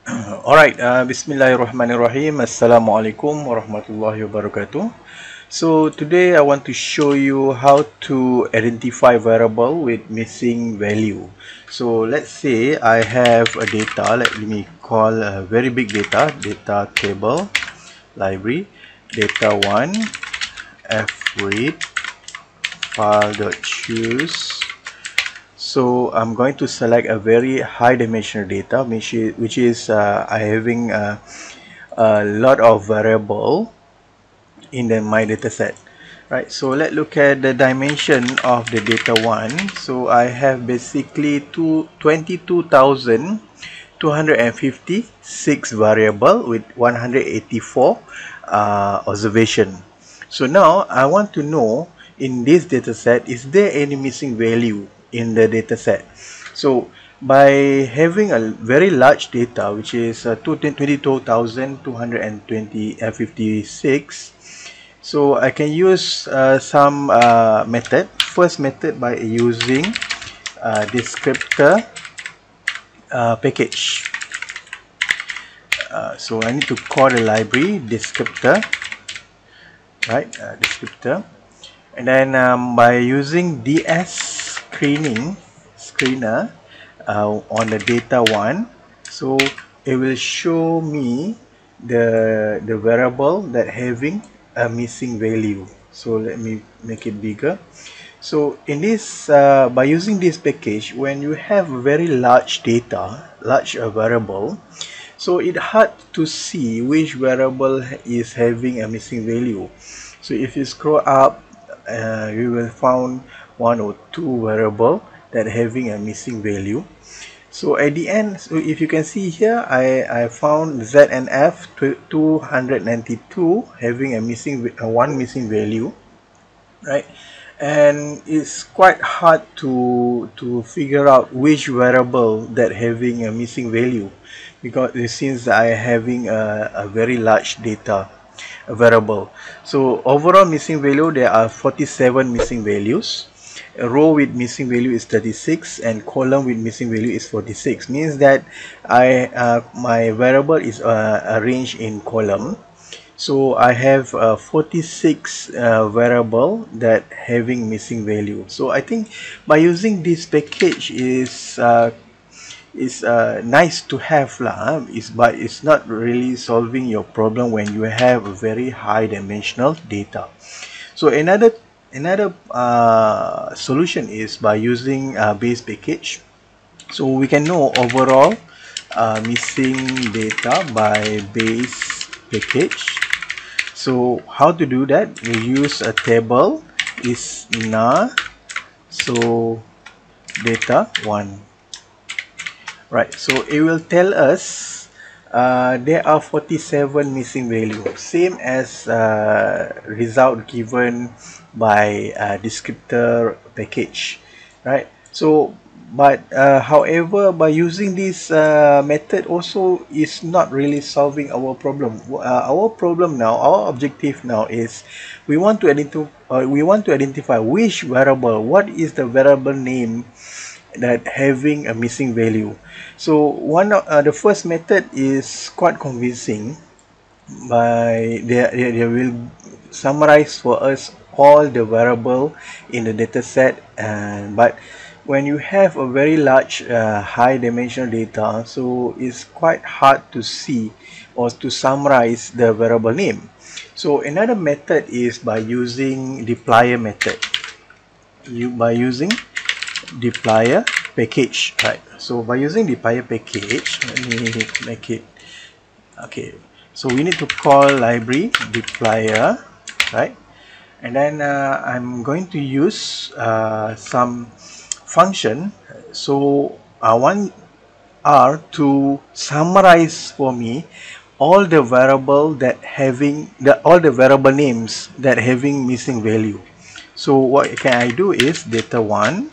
Alright, uh, Bismillahirrahmanirrahim. Assalamualaikum warahmatullahi wabarakatuh. So today I want to show you how to identify variable with missing value. So let's say I have a data, let me call a very big data, data table, library, data 1, f read, file.choose, so I'm going to select a very high dimensional data which is, which is uh, I having a, a lot of variable in the my data set right? So let's look at the dimension of the data one. So I have basically two 22,256 variable with 184 uh, observation. So now I want to know in this data set is there any missing value in the data set. So by having a very large data which is uh, 22,256 so I can use uh, some uh, method. First method by using uh, descriptor uh, package. Uh, so I need to call the library descriptor right uh, descriptor. And then um, by using ds screening screener uh, on the data one. So it will show me the the variable that having a missing value. So let me make it bigger. So in this uh, by using this package when you have very large data large uh, variable so it hard to see which variable is having a missing value. So if you scroll up uh, you will found one or two variable that having a missing value. So at the end so if you can see here I, I found ZNF 292 having a missing uh, one missing value right? And it's quite hard to to figure out which variable that having a missing value because since I having a, a very large data variable. So overall missing value there are 47 missing values a row with missing value is 36 and column with missing value is 46 means that I uh, my variable is uh, arranged in column. So I have uh, 46 uh, variable that having missing value. So I think by using this package is uh, is uh, nice to have lah is but it's not really solving your problem when you have very high dimensional data. So another another uh, solution is by using uh, base package. So we can know overall uh, missing data by base package. So how to do that? We use a table is na so data 1 right so it will tell us uh, there are 47 missing value same as uh, result given by uh, descriptor package right? So but uh, however by using this uh, method also is not really solving our problem. Uh, our problem now our objective now is we want to identify uh, we want to identify which variable what is the variable name that having a missing value. So one uh, the first method is quite convincing by they, they, they will summarize for us all the variable in the data set and but when you have a very large uh, high dimensional data so it's quite hard to see or to summarize the variable name. So another method is by using dplyr method. You by using dplyr package right? So by using dplyr package let me make it okay. So we need to call library dplyr right? And then uh, I'm going to use uh, some function. So uh, I want R to summarize for me all the variable that having the all the variable names that having missing value. So what can I do is data1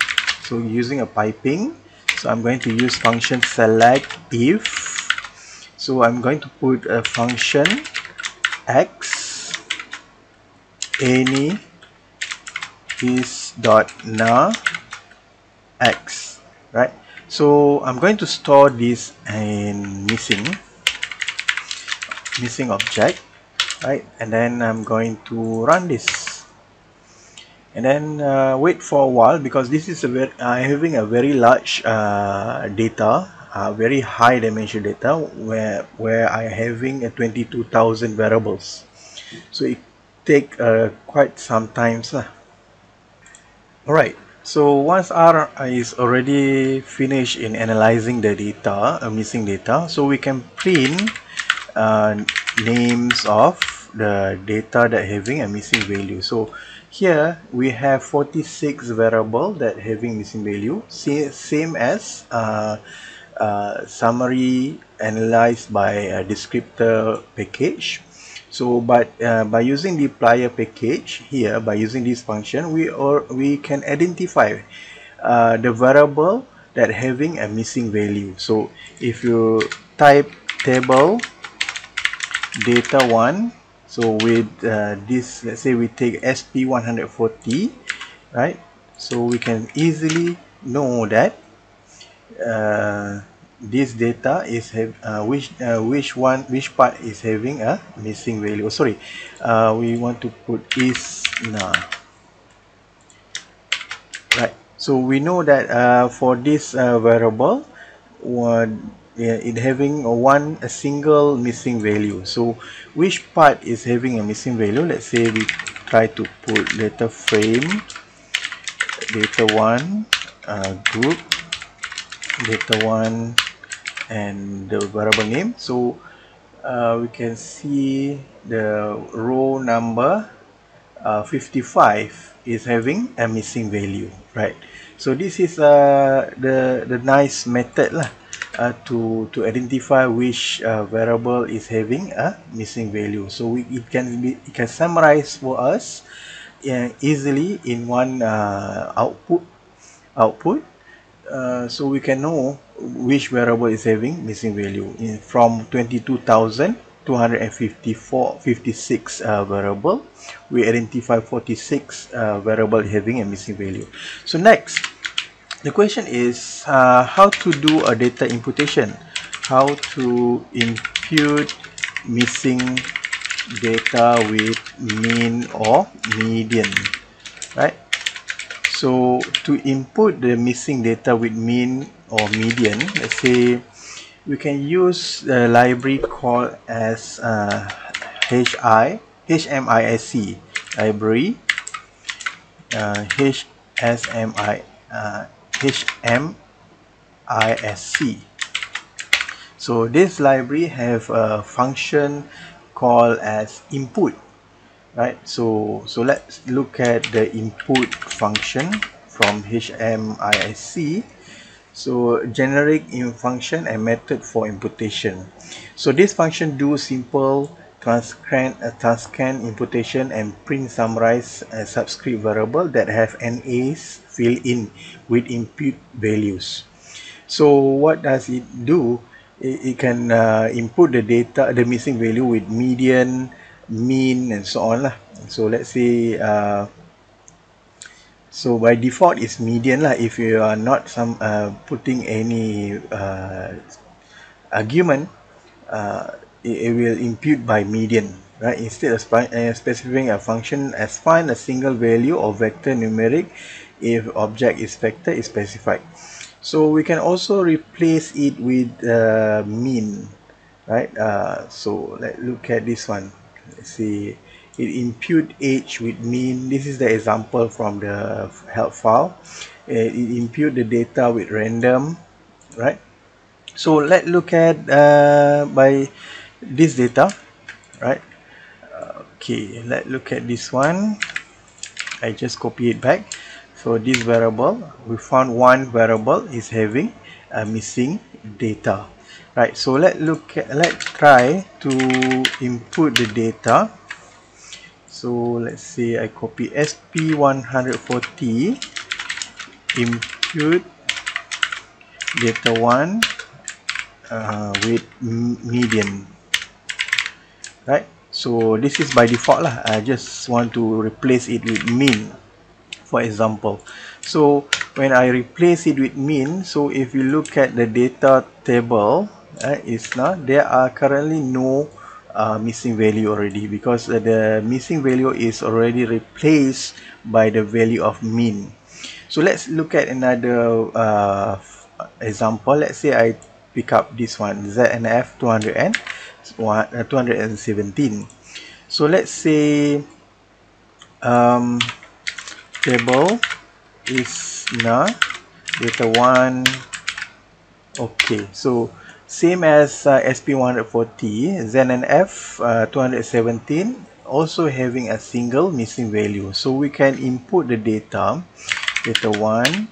through using a piping. So I'm going to use function select if. So I'm going to put a function x any is dot na x right? So I'm going to store this in missing missing object right? And then I'm going to run this and then uh, wait for a while because this is a very having a very large uh, data uh, very high dimension data where where I having a 22,000 variables. So it take uh, quite some time alright so once R is already finished in analyzing the data uh, missing data so we can print uh, names of the data that having a missing value. So here we have 46 variable that having missing value same as uh, uh, summary analyzed by descriptor package. So but uh, by using the dplyr package here by using this function we or we can identify uh, the variable that having a missing value. So if you type table data 1 so with uh, this let's say we take sp140 right? So we can easily know that uh, this data is uh, which uh, which one which part is having a missing value. Oh, sorry uh, we want to put is now right. So we know that uh, for this uh, variable one yeah, it having a one a single missing value. So which part is having a missing value? Let's say we try to put data frame data one uh, group data one and the variable name. So uh, we can see the row number uh, 55 is having a missing value right? So this is uh, the the nice method lah uh, to to identify which uh, variable is having a missing value. So we, it can be it can summarize for us uh, easily in one uh, output output. Uh, so we can know which variable is having missing value in from 22,254 56 uh, variable. We identify 46 uh, variable having a missing value. So next the question is uh, how to do a data imputation? How to impute missing data with mean or median right? So to input the missing data with mean or median let's say we can use the library called as uh, HI HMISC library uh, uh, HMISC. So this library have a function called as input, right? So so let's look at the input function from HMISC. So generic in function and method for imputation. So this function do simple transcan, uh, transcan imputation and print summarize a subscript variable that have NAs fill in with input values. So what does it do? It, it can uh, input the data the missing value with median mean and so on lah. So let's say uh, so by default is median lah. If you are not some uh, putting any uh, argument uh, it, will impute by median right? Instead of uh, specifying a function as find a single value or vector numeric if object is vector is specified. So we can also replace it with uh, mean right? Uh, so let's look at this one. Let's see. It impute age with mean. This is the example from the help file. It impute the data with random right? So let's look at uh, by this data right? Okay let's look at this one. I just copy it back. So this variable we found one variable is having a missing data right? So let's look at let's try to input the data. So let's say I copy SP140 input data 1 uh, with median right? So this is by default lah. I just want to replace it with mean for example. So when I replace it with min so if you look at the data table is not there are currently no uh, missing value already because uh, the missing value is already replaced by the value of min so let's look at another uh, example. Let's say I pick up this one ZNF 200 and 217 so let's say um, table is na data 1 okay. So same as uh, SP140 ZNF uh, 217 also having a single missing value. So we can input the data. Data 1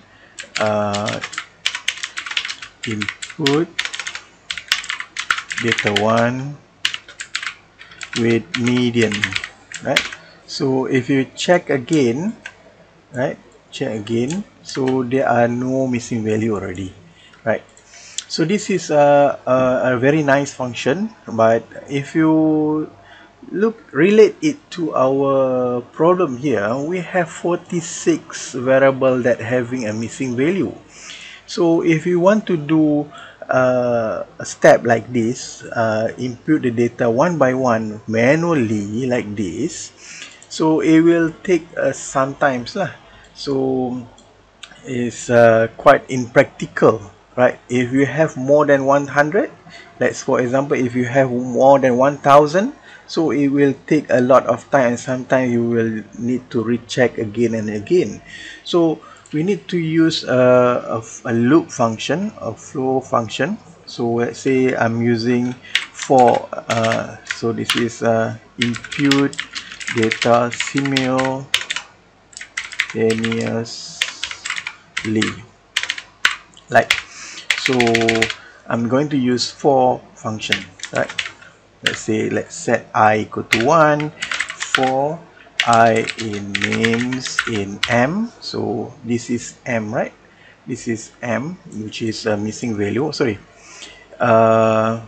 uh, input data 1 with median right? So if you check again right? Check again. So there are no missing value already right? So this is a, a, a very nice function but if you look relate it to our problem here we have 46 variable that having a missing value. So if you want to do uh, step like this uh, input the data one by one manually like this. So it will take uh, sometimes lah. So it's uh, quite impractical right? If you have more than 100 let's for example if you have more than 1000 so it will take a lot of time and sometimes you will need to recheck again and again. So we need to use a, a, a loop function a flow function. So let's say I'm using for uh, so this is uh, input data simultaneously like so I'm going to use for function right? Let's say let's set i equal to 1 for i in names in m. So this is m right? This is m which is a missing value. Sorry. Uh,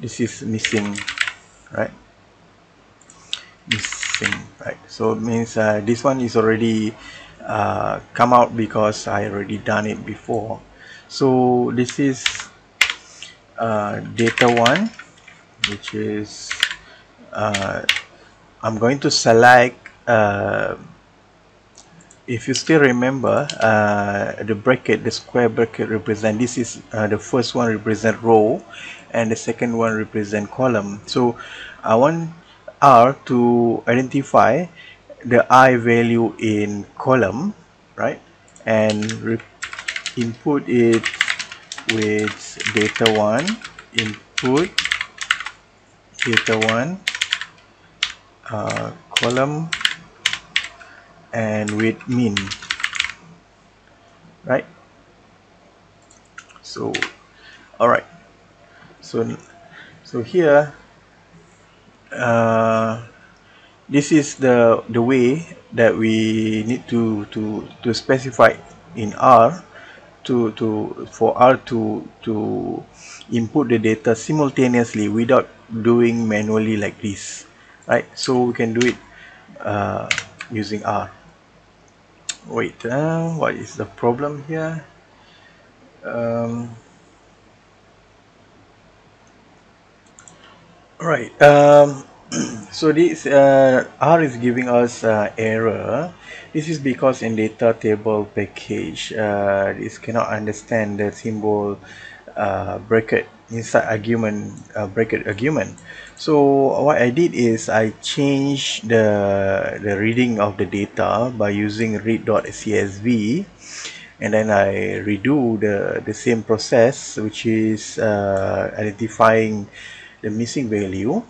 this is missing right? Missing right. So it means uh, this one is already uh, come out because I already done it before. So this is uh, data one which is uh, I'm going to select uh, if you still remember uh, the bracket the square bracket represent this is uh, the first one represent row and the second one represent column. So I want R to identify the I value in column right? And input it with data 1 input data 1 uh, column and with mean right? So all right so so here uh, this is the the way that we need to to to specify in R to to for R to to input the data simultaneously without doing manually like this right so we can do it uh, using R. Wait uh, what is the problem here? Um, right um, so this uh, R is giving us uh, error. This is because in data table package uh, this cannot understand the symbol uh, bracket inside argument uh, bracket argument. So what I did is I changed the the reading of the data by using read.csv and then I redo the the same process which is uh, identifying the missing value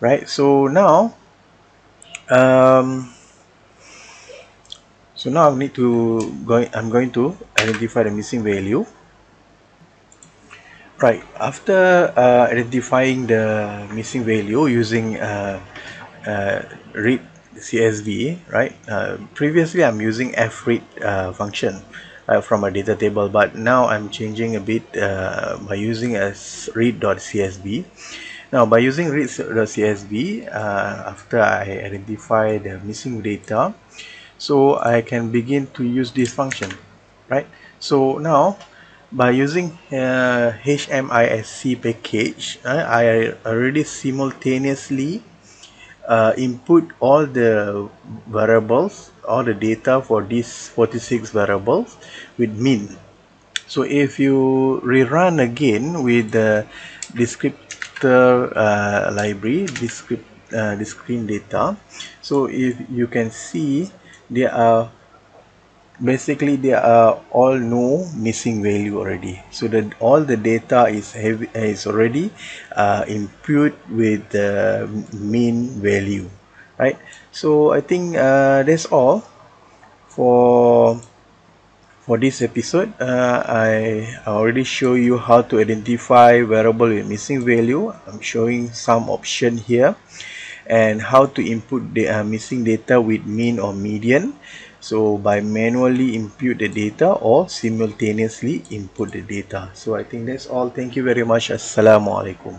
right? So now um, so now I need to go I'm going to identify the missing value Right, after uh, identifying the missing value using uh, uh, read CSV, right? Uh, previously, I'm using fread uh, function uh, from a data table, but now I'm changing a bit by using a read.csv. Now, by using read.csv, after I identify the missing data, so I can begin to use this function, right so now by using uh, HMISC package uh, I already simultaneously uh, input all the variables all the data for these 46 variables with min. So if you rerun again with the descriptor uh, library descript uh, the screen data so if you can see there are basically there are all no missing value already. So that all the data is is already uh, input with the mean value right? So I think uh, that's all for for this episode. Uh, I already show you how to identify variable with missing value. I'm showing some option here and how to input the uh, missing data with mean or median so by manually input the data or simultaneously input the data. So i think that's all. Thank you very much. Assalamu alaikum